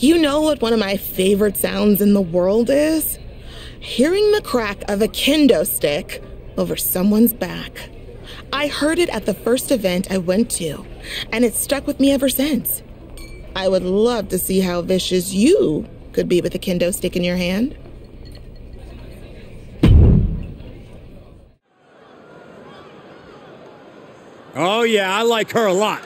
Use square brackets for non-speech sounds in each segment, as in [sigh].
You know what one of my favorite sounds in the world is? Hearing the crack of a kendo stick over someone's back. I heard it at the first event I went to, and it's stuck with me ever since. I would love to see how vicious you could be with a kendo stick in your hand. Oh, yeah, I like her a lot.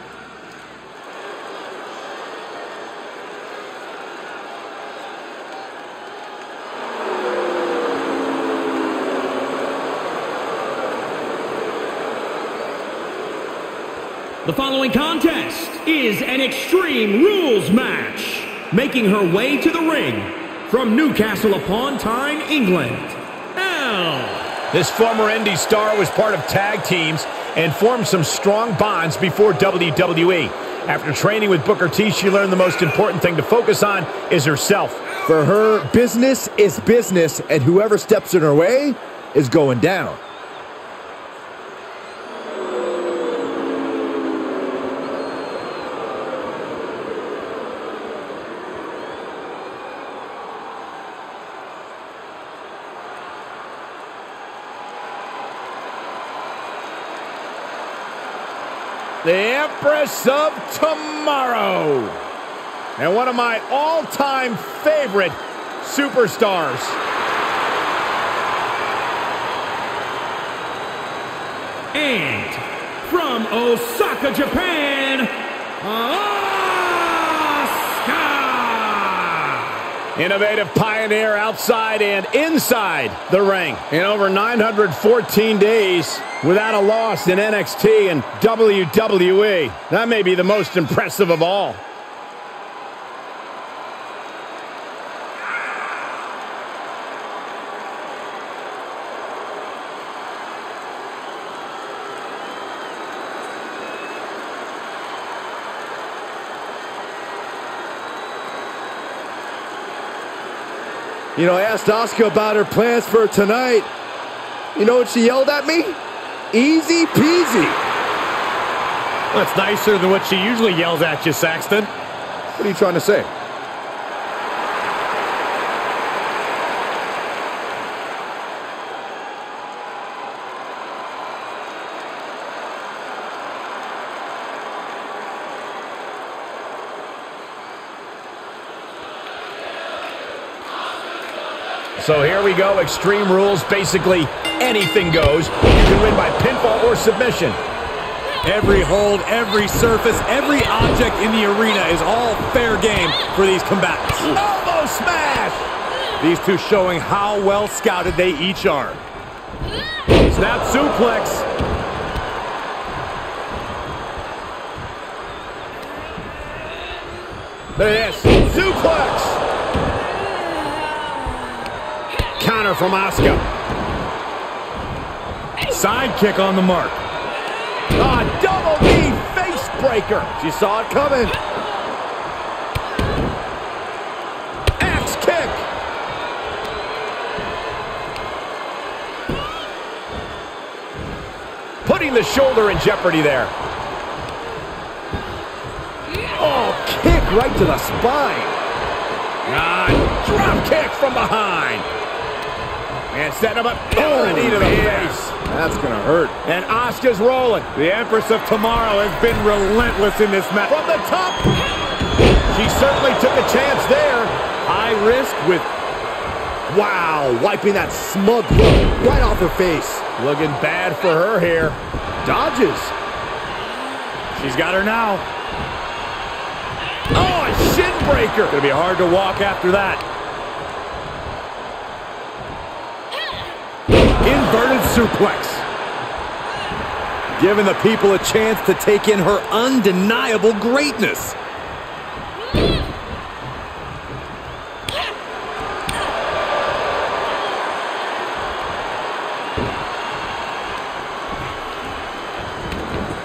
The following contest is an Extreme Rules match. Making her way to the ring from Newcastle upon Tyne, England, Elle. This former indie star was part of tag teams and formed some strong bonds before WWE. After training with Booker T, she learned the most important thing to focus on is herself. For her, business is business, and whoever steps in her way is going down. the Empress of Tomorrow. And one of my all-time favorite superstars. And from Osaka, Japan, uh, Innovative pioneer outside and inside the ring. In over 914 days, without a loss in NXT and WWE. That may be the most impressive of all. You know, I asked Asuka about her plans for tonight. You know what she yelled at me? Easy peasy. That's nicer than what she usually yells at you, Saxton. What are you trying to say? So here we go, Extreme Rules. Basically, anything goes. You can win by pinfall or submission. Every hold, every surface, every object in the arena is all fair game for these combatants. Elbow smash! These two showing how well scouted they each are. Snap suplex. There it is. Suplex! Counter from Asuka. Side kick on the mark. A double knee face breaker. She saw it coming. Axe kick. Putting the shoulder in jeopardy there. Oh, kick right to the spine. Ah, drop kick from behind. And setting him up. Oh, a knee to the face. That's going to hurt. And Asuka's rolling. The Empress of Tomorrow has been relentless in this match. From the top. She certainly took a chance there. High risk with... Wow, wiping that smug look right off her face. Looking bad for her here. Dodges. She's got her now. Oh, a shin breaker. Gonna be hard to walk after that. Inverted suplex. Giving the people a chance to take in her undeniable greatness.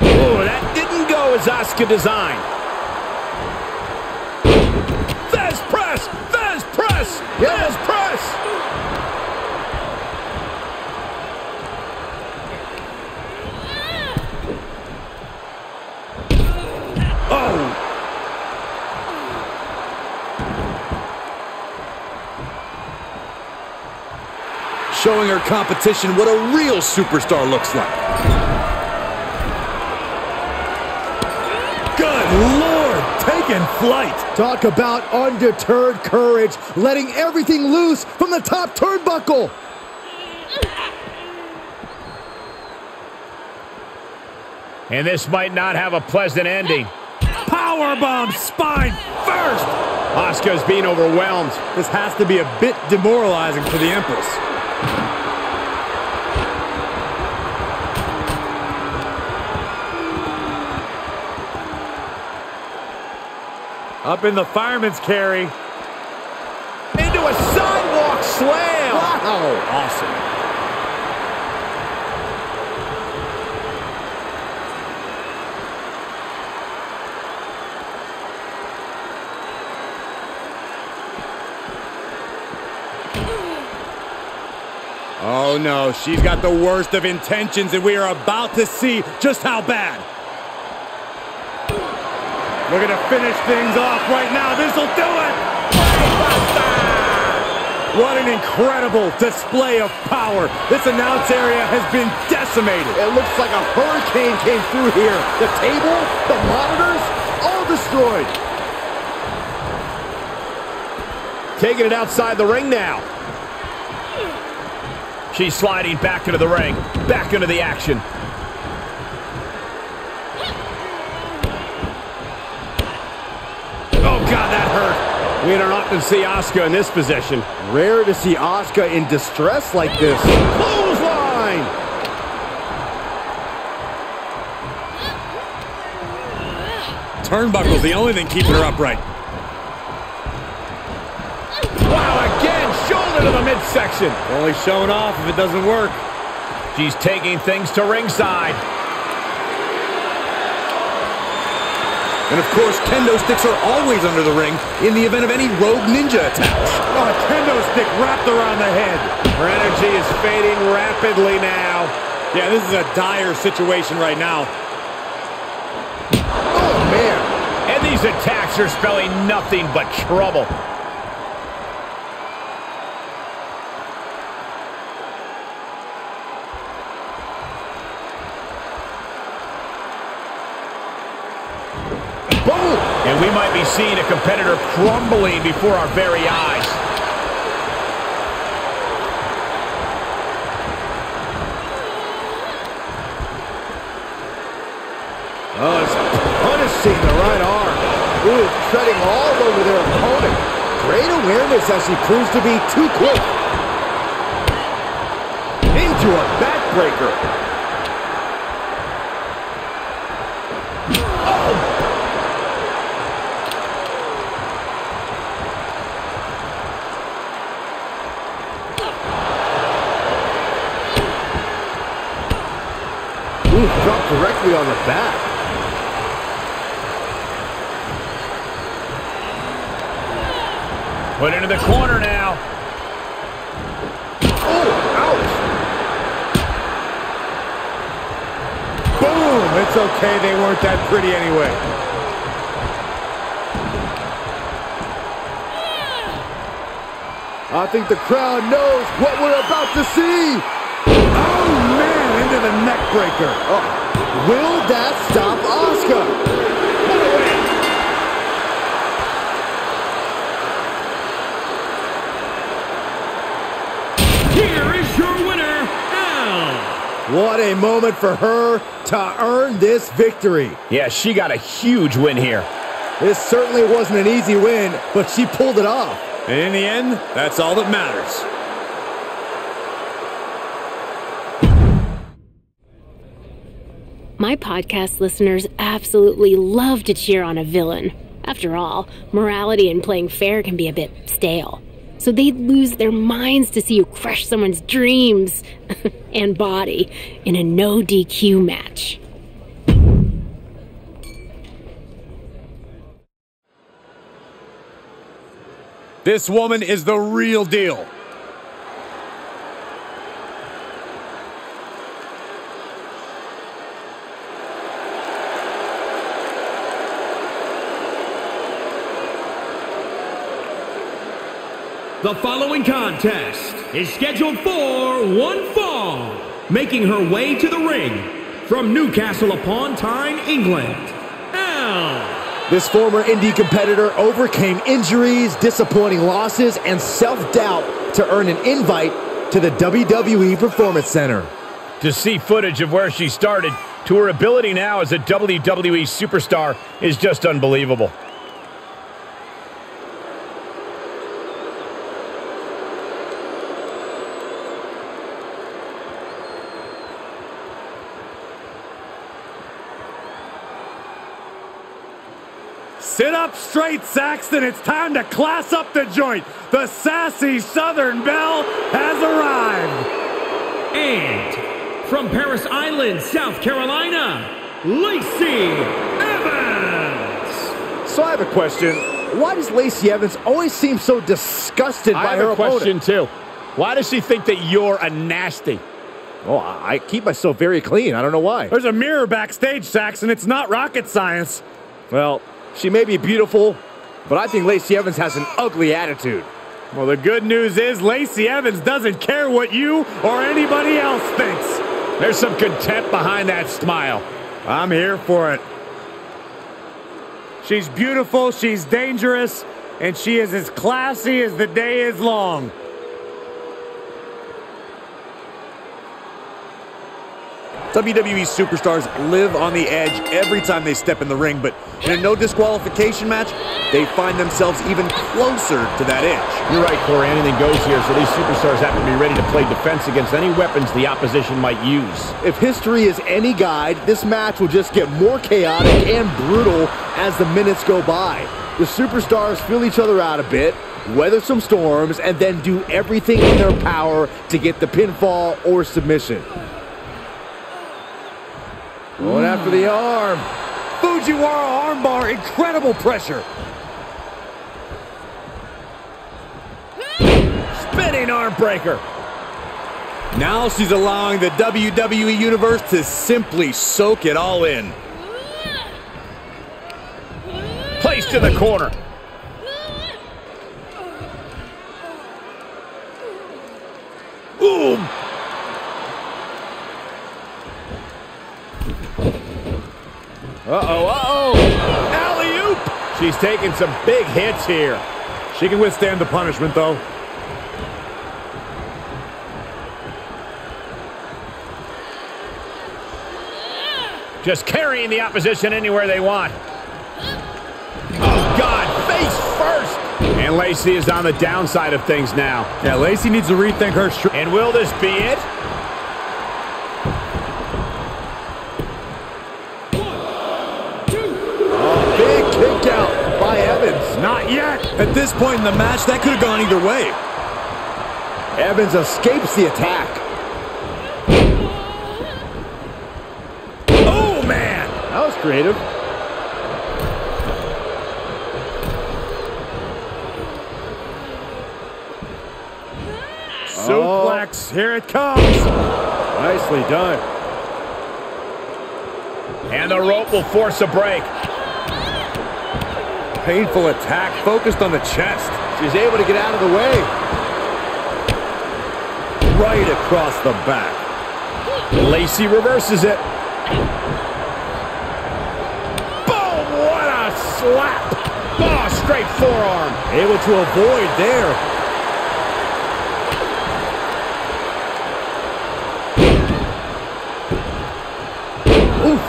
Oh, that didn't go as Asuka designed. Thesz press! Thesz press! Thesz press! Oh! Showing her competition what a real superstar looks like. Good Lord, taking flight. Talk about undeterred courage, letting everything loose from the top turnbuckle. And this might not have a pleasant ending. Powerbomb spine first. Asuka's being overwhelmed. This has to be a bit demoralizing for the Empress. Up in the fireman's carry. Into a sidewalk slam. Wow. Awesome. Oh no, she's got the worst of intentions and we are about to see just how bad. Looking to finish things off right now. This'll do it! What an incredible display of power. This announce area has been decimated. It looks like a hurricane came through here. The table, the monitors, all destroyed. Taking it outside the ring now. She's sliding back into the ring, back into the action. We don't often see Asuka in this position. Rare to see Asuka in distress like this. Clothesline! Turnbuckle's the only thing keeping her upright. Wow, again, shoulder to the midsection. Only showing off if it doesn't work. She's taking things to ringside. And of course, kendo sticks are always under the ring in the event of any rogue ninja attacks. Oh, a kendo stick wrapped around the head. Her energy is fading rapidly now. Yeah, this is a dire situation right now. Oh, man. And these attacks are spelling nothing but trouble. Boom. And we might be seeing a competitor crumbling before our very eyes. Oh, it's punishing the right arm. Ooh, treading all over their opponent. Great awareness as she proves to be too quick. Into a backbreaker. Ooh, dropped directly on the back. Put into the corner now. Oh, ouch. Boom! It's okay, they weren't that pretty anyway. I think the crowd knows what we're about to see. Oh, man, into the neck breaker. Oh, will that stop Asuka? What a. Here is your winner, Elle. What a moment for her to earn this victory. Yeah, she got a huge win here. This certainly wasn't an easy win, but she pulled it off. And in the end, that's all that matters. My podcast listeners absolutely love to cheer on a villain. After all, morality and playing fair can be a bit stale. So they'd lose their minds to see you crush someone's dreams [laughs] and body in a no DQ match. This woman is the real deal. The following contest is scheduled for one fall, making her way to the ring from Newcastle upon Tyne, England. Elle. This former indie competitor overcame injuries, disappointing losses, and self-doubt to earn an invite to the WWE Performance Center. To see footage of where she started to her ability now as a WWE superstar is just unbelievable. Sit up straight, Saxton. It's time to class up the joint. The sassy Southern Belle has arrived. And from Parris Island, South Carolina, Lacey Evans. So I have a question. Why does Lacey Evans always seem so disgusted I by have her a question too. Why does she think that you're a nasty? Oh, I I keep myself very clean. I don't know why. There's a mirror backstage, Saxton. It's not rocket science. Well, she may be beautiful, but I think Lacey Evans has an ugly attitude. Well, the good news is Lacey Evans doesn't care what you or anybody else thinks. There's some contempt behind that smile. I'm here for it. She's beautiful, she's dangerous, and she is as classy as the day is long. WWE superstars live on the edge every time they step in the ring, but in a no disqualification match, they find themselves even closer to that edge. You're right, Corey. Anything goes here, so these superstars have to be ready to play defense against any weapons the opposition might use. If history is any guide, this match will just get more chaotic and brutal as the minutes go by. The superstars feel each other out a bit, weather some storms, and then do everything in their power to get the pinfall or submission. Going after the arm. Fujiwara armbar, incredible pressure. Spinning arm breaker. Now she's allowing the WWE Universe to simply soak it all in. Placed in the corner. Boom! Uh-oh, uh-oh. Alley-oop. She's taking some big hits here. She can withstand the punishment, though. Just carrying the opposition anywhere they want. Oh, God, face first. And Lacey is on the downside of things now. Yeah, Lacey needs to rethink her And will this be it? Big kick out by Evans. Not yet. At this point in the match, that could have gone either way. Evans escapes the attack. Oh, man. That was creative. Suplex. Oh. Here it comes. Nicely done. And the rope will force a break. Painful attack focused on the chest. She's able to get out of the way. Right across the back. Lacey reverses it. Boom! What a slap! Oh, straight forearm. Able to avoid there. Ooh,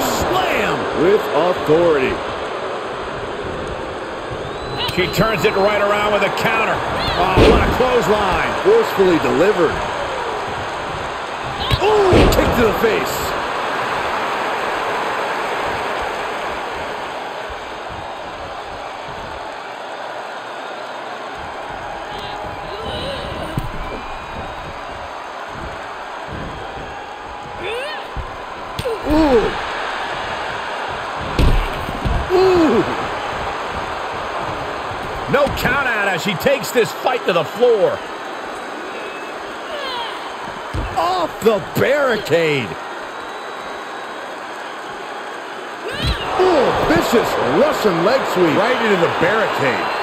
slam! With authority. She turns it right around with a counter. Oh, what a clothesline. Forcefully delivered. Ooh, kick to the face. Ooh. Ooh. No count out as she takes this fight to the floor. Off the barricade. Ooh, vicious vicious Russian leg sweep. Right into the barricade.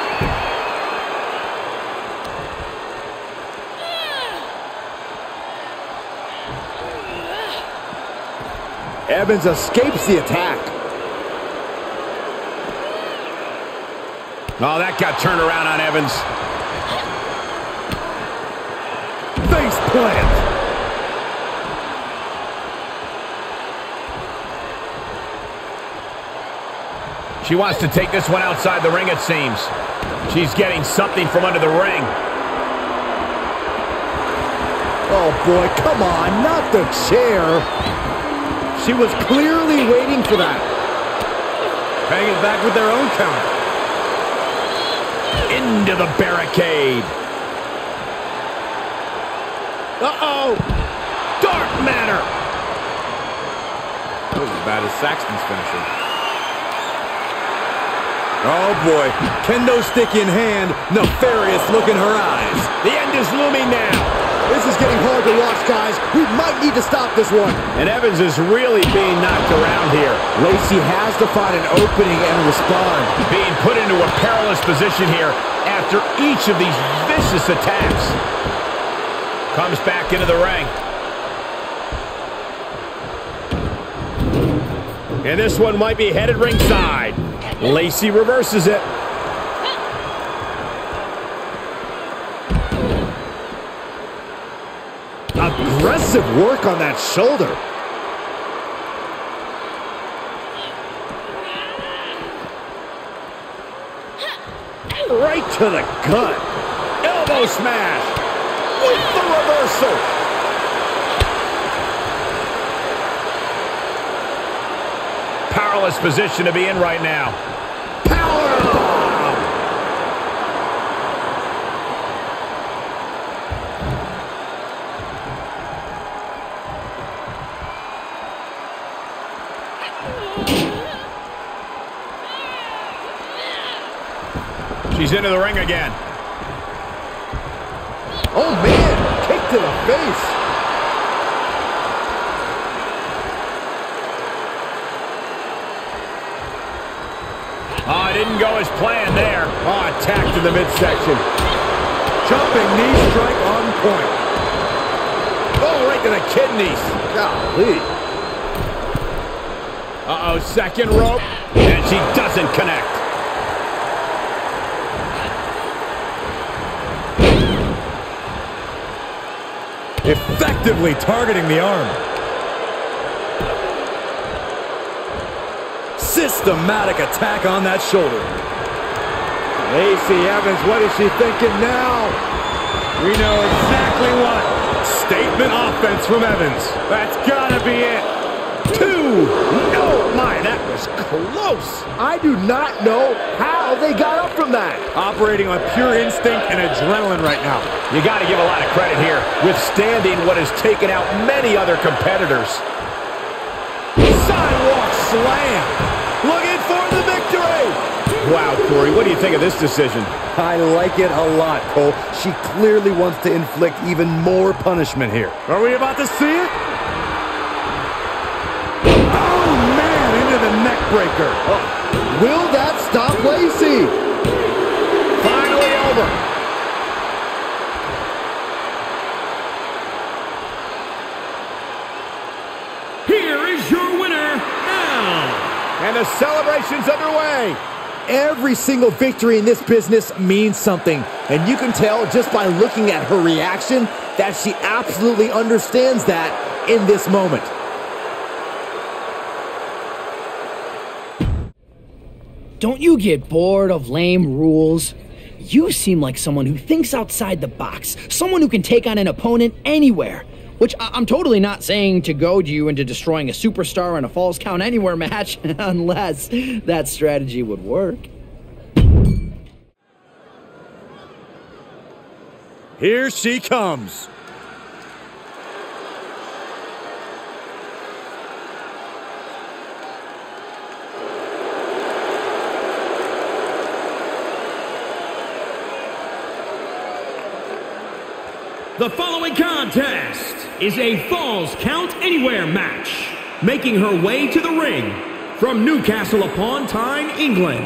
Evans escapes the attack. Oh, that got turned around on Evans. Face plant. She wants to take this one outside the ring, it seems. She's getting something from under the ring. Oh, boy, come on, not the chair. She was clearly waiting for that. Hang it back with their own counter. Into the barricade. Uh-oh. Dark matter. That was as bad as Saxton's finisher. Oh boy, kendo stick in hand, nefarious look in her eyes. The end is looming now. This is getting hard to watch, guys. We might need to stop this one. And Evans is really being knocked around here. Lacey has to find an opening and respond. Being put into a perilous position here after each of these vicious attacks. Comes back into the ring. And this one might be headed ringside. Lacey reverses it. Aggressive work on that shoulder. Right to the gut. Elbow smash. With the reversal. Powerless position to be in right now. Into the ring again. Oh, man. Kick to the face. Oh, it didn't go as planned there. Ah, oh, attacked in the midsection. Jumping knee strike on point. Oh, right to the kidneys. Golly. Uh-oh, second rope. And she doesn't connect. Effectively targeting the arm. Systematic attack on that shoulder. Lacey Evans, what is she thinking now? We know exactly what. Statement offense from Evans. That's gotta be it. Two. No, my, that was close. I do not know how they got up from that. Operating on pure instinct and adrenaline right now. You got to give a lot of credit here, withstanding what has taken out many other competitors. Sidewalk slam. Looking for the victory. Wow, Corey, what do you think of this decision? I like it a lot, Cole. She clearly wants to inflict even more punishment here. Are we about to see it? Oh, man, into neck. Will that stop Lacey? Finally over. Here is your winner, Elle. And the celebration's underway. Every single victory in this business means something. And you can tell just by looking at her reaction that she absolutely understands that in this moment. Don't you get bored of lame rules? You seem like someone who thinks outside the box, someone who can take on an opponent anywhere. Which I- I'm totally not saying to goad you into destroying a superstar in a Falls Count Anywhere match, [laughs] unless that strategy would work. Here she comes. The following contest is a Falls Count Anywhere match. Making her way to the ring from Newcastle upon Tyne, England,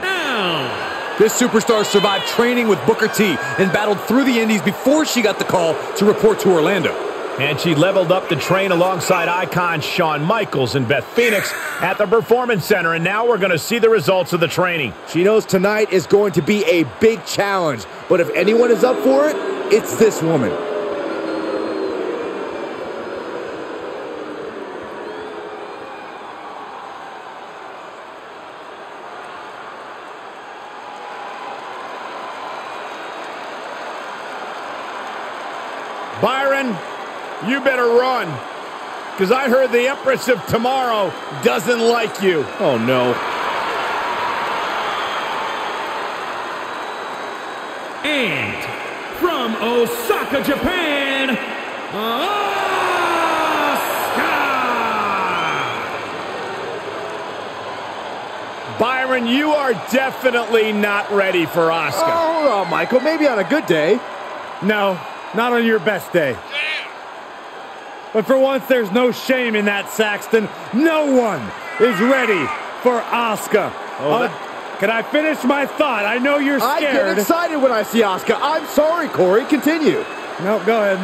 Elle. This superstar survived training with Booker T and battled through the Indies before she got the call to report to Orlando. And she leveled up the train alongside icons Shawn Michaels and Beth Phoenix at the Performance Center, and now we're going to see the results of the training. She knows tonight is going to be a big challenge, but if anyone is up for it, it's this woman. Byron, you better run. Because I heard the Empress of Tomorrow doesn't like you. Oh, no. And from Osaka, Japan, Asuka! Byron, you are definitely not ready for Asuka. Oh, hold on, Michael. Maybe on a good day. No, not on your best day. But for once, there's no shame in that, Saxton. No one is ready for Asuka. Oh, can I finish my thought? I know you're scared. I get excited when I see Asuka. I'm sorry, Corey. Continue. No, go ahead.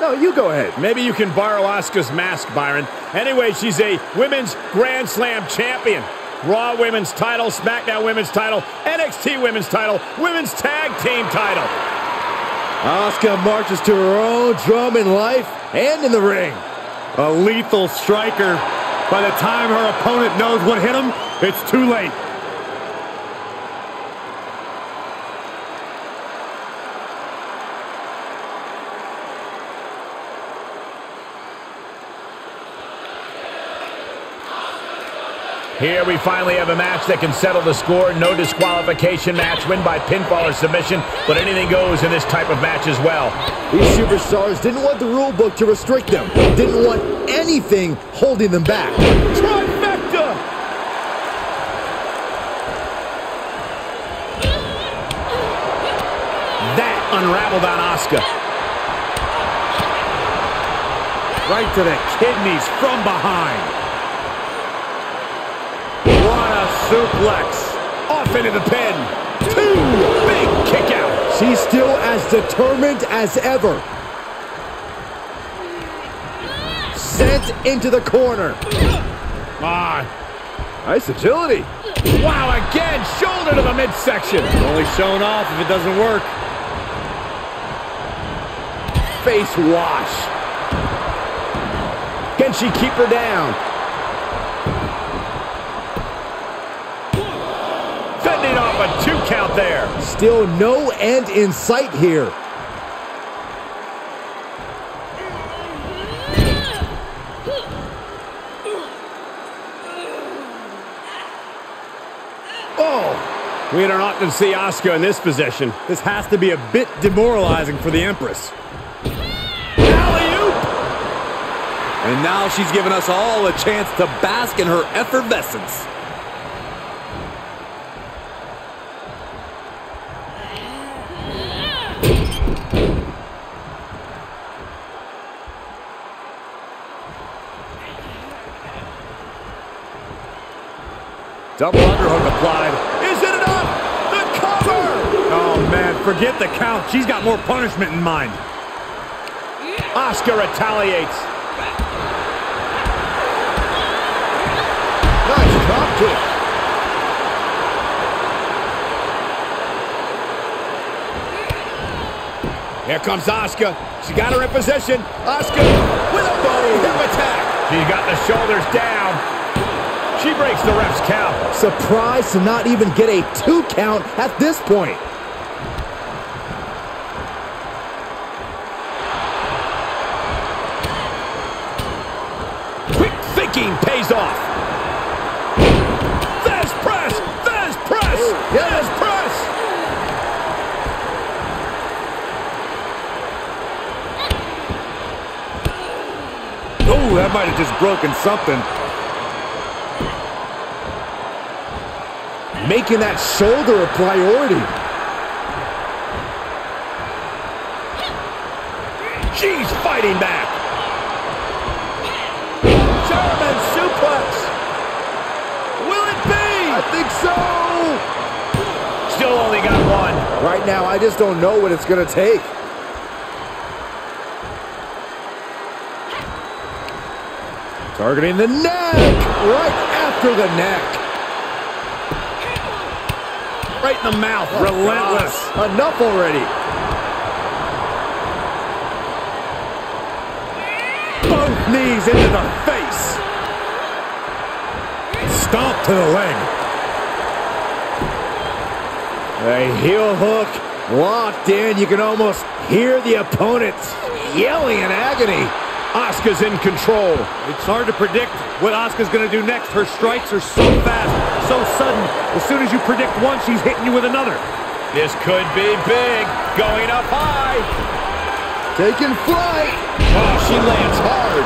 No, you go ahead. Maybe you can borrow Asuka's mask, Byron. Anyway, she's a women's Grand Slam champion. Raw women's title, SmackDown women's title, NXT women's title, women's tag team title. Asuka marches to her own drum in life and in the ring. A lethal striker. By the time her opponent knows what hit him, it's too late. Here we finally have a match that can settle the score. No disqualification match, win by pinfall or submission, but anything goes in this type of match as well. These superstars didn't want the rule book to restrict them, didn't want anything holding them back. Trifecta! That unraveled on Asuka. Right to the kidneys from behind. What a suplex. Off into the pin. Two big kick out. She's still as determined as ever. Sent into the corner. Ah, Nice agility. wow, again, shoulder to the midsection. Only shown off if it doesn't work. Face wash. Can she keep her down? Fending off a two count there. Still no end in sight here. Oh, we don't often see Asuka in this position. This has to be a bit demoralizing for the Empress. And now she's given us all a chance to bask in her effervescence. Double underhook applied. Is it enough? The cover! Oh, man, forget the count. She's got more punishment in mind. Asuka retaliates. Nice drop kick. Here comes Asuka. She got her in position. Asuka with a boom hip attack. She's got the shoulders down. She breaks the ref's count. Surprised to not even get a two count at this point. Quick thinking pays off. Thesz press! Thesz press! Thesz press! Oh, that might have just broken something. Making that shoulder a priority. She's fighting back. German suplex. Will it be? I think so. Still only got one. Right now, I just don't know what it's going to take. Targeting the neck. Right after the neck. Right in the mouth. Oh, Relentless. gosh. Enough already. Both knees into the face. Stomp to the leg. A heel hook locked in. You can almost hear the opponent yelling in agony. Asuka's in control. It's hard to predict what Asuka's going to do next. Her strikes are so fast, so sudden. As soon as you predict one, she's hitting you with another. This could be big. Going up high. Taking flight. Oh, she lands hard.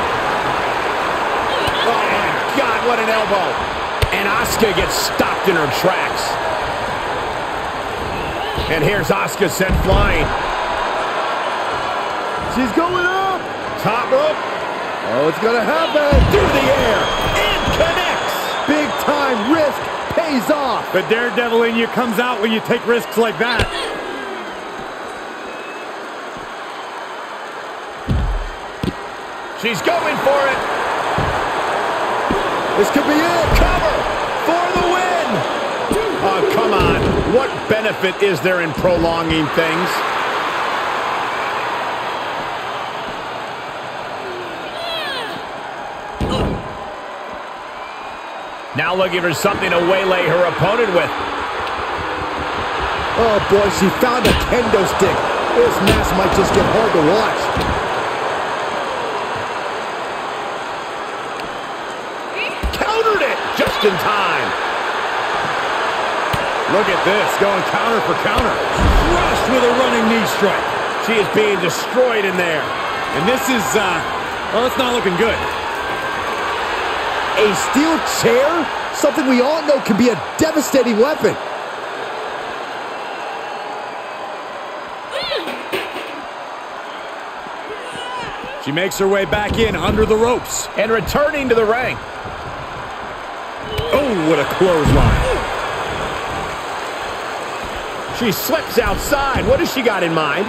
Oh, my God, what an elbow. And Asuka gets stopped in her tracks. And here's Asuka sent flying. She's going up. Top rope. Oh, it's going to happen. Through the air. And connects. Big time risk pays off. The daredevil in you comes out when you take risks like that. She's going for it. This could be it. Cover for the win. Oh, come on. What benefit is there in prolonging things? Now looking for something to waylay her opponent with. Oh, boy, she found a kendo stick. This match might just get hard to watch. Countered it just in time. Look at this, going counter for counter. Crushed with a running knee strike. She is being destroyed in there. And this is, uh, well, it's not looking good. A steel chair? Something we all know can be a devastating weapon. She makes her way back in under the ropes. And returning to the ring. Oh, what a clothesline. She slips outside. What has she got in mind?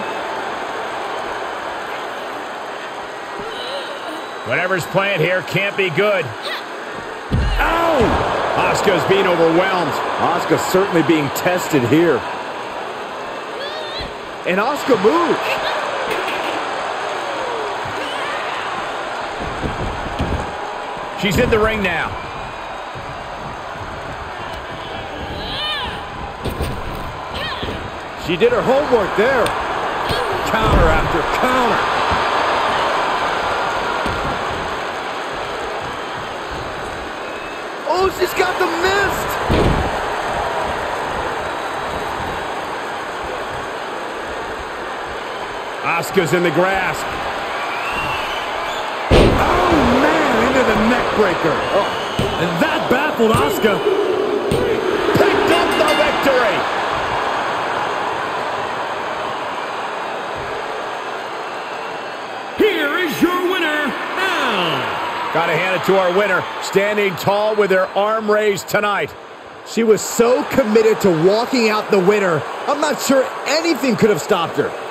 Whatever's playing here can't be good. Ow! Asuka's being overwhelmed. Asuka certainly being tested here. And Asuka moved. She's in the ring now. She did her homework there. Counter after counter. Oh, she's got the mist. Asuka's in the grasp. Oh, man, into the neck breaker. Oh, and that baffled Asuka. Picked up the victory. Here is your winner, Elle. Got to hand it to our winner, standing tall with her arm raised tonight. She was so committed to walking out the winner, I'm not sure anything could have stopped her.